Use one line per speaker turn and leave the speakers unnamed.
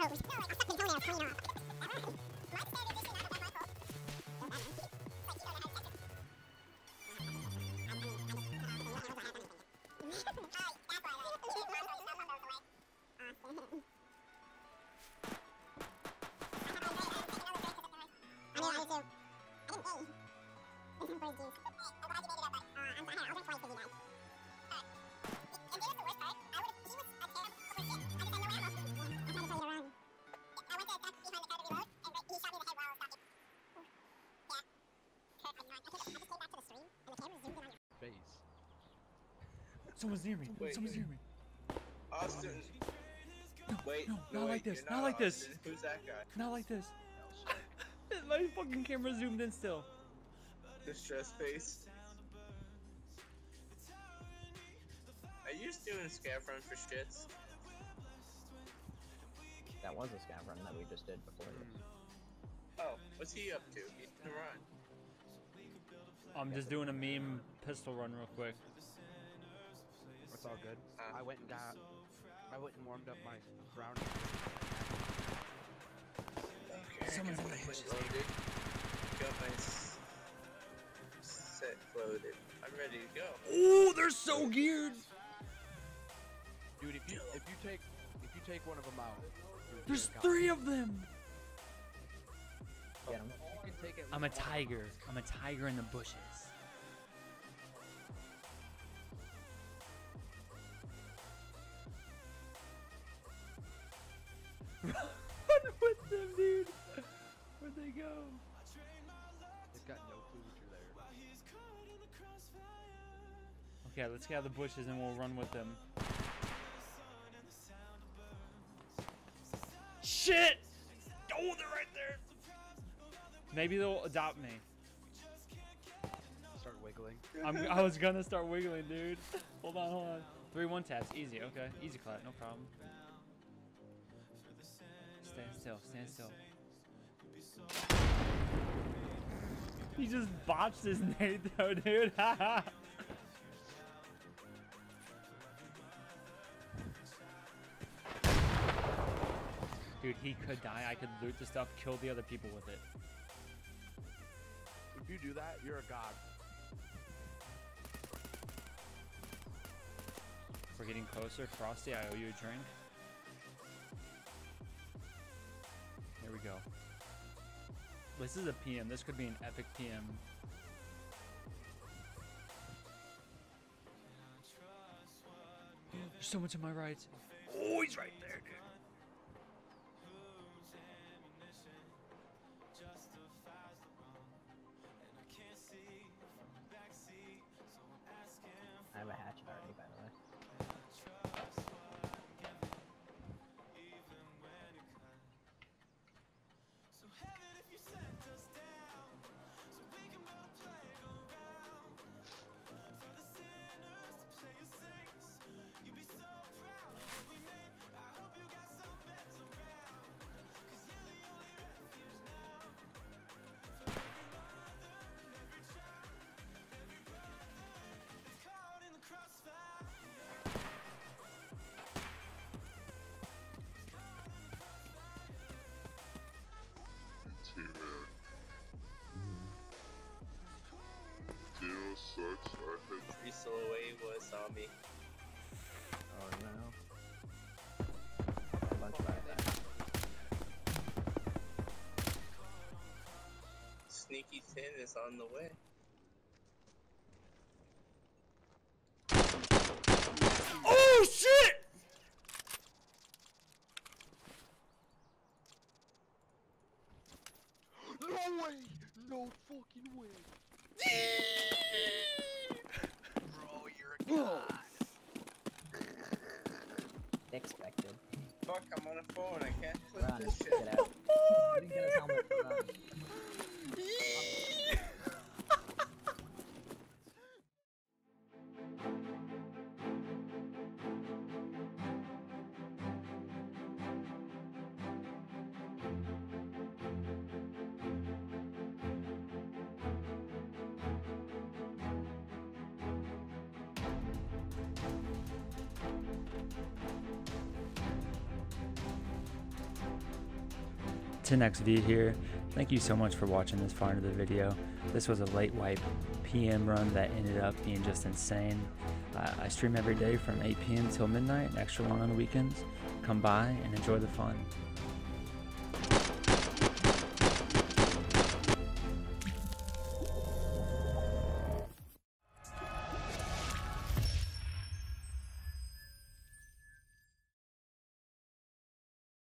Face.
Someone's near me.
Wait.
Someone's near me.
Austin. Wait,
no,
no,
not
wait,
like this,
you're
not like this.
Who's that guy?
Not like this. My fucking camera zoomed in still.
The stress face. Are you just doing a scav run for shits?
That was a scav run that we just did before this.
Oh, what's he up to? He's gonna run.
I'm just doing a meme pistol run real quick.
It's all good.
Uh.
I went and got. I went and warmed up my brown.
Okay,
Someone's
got
in
my
the bushes.
loaded. Got my set loaded. I'm ready to go.
Oh, they're so geared.
Dude, if you if you take if you take one of them out,
There's three of them.
Get him.
You can take
I'm a tiger. I'm a tiger in the bushes. Run with them, dude. Where'd they go?
They've got no clue that you're there.
Okay, let's get out of the bushes and we'll run with them. Shit! Oh, they're right there. Maybe they'll adopt me.
Start wiggling.
I'm, I was gonna start wiggling, dude. Hold on, hold on. Three one taps, easy. Okay, easy clap, no problem. Stand still, stand still. He just botched his nade though, dude. dude, he could die. I could loot the stuff, kill the other people with it.
If you do that, you're a god.
We're getting closer. Frosty, I owe you a drink. This is a PM. This could be an epic PM. There's someone to my right. Oh, he's right there, dude.
On me.
Oh no. A bunch of.
Sneaky Tinn is on the way.
Oh, shit!
No way! No fucking way! Bro, you're a god.
Expected.
Fuck, I'm on a phone. I can't click
Run.
this shit.
Get out.
Oh,
He didn't get his helmet
TinnXV here. Thank you so much for watching this far into the video. This was a late wipe PM run that ended up being just insane. Uh, I stream every day from 8 p.m. till midnight extra long on the weekends. Come by and enjoy the fun.